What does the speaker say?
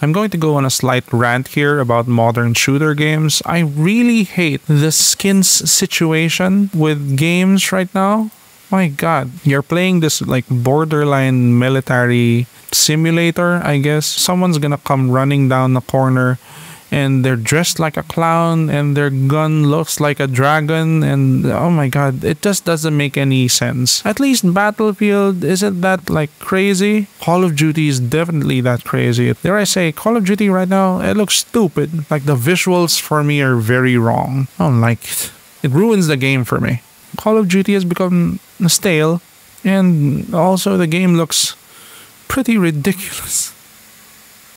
I'm going to go on a slight rant here about modern shooter games. I really hate the skins situation with games right now. My god, you're playing this like borderline military simulator, I guess. Someone's gonna come running down the corner and they're dressed like a clown and their gun looks like a dragon and oh my god it just doesn't make any sense. At least battlefield isn't that like crazy. Call of duty is definitely that crazy. Dare i say call of duty right now it looks stupid. Like the visuals for me are very wrong. I don't like it it ruins the game for me. Call of duty has become stale and also the game looks pretty ridiculous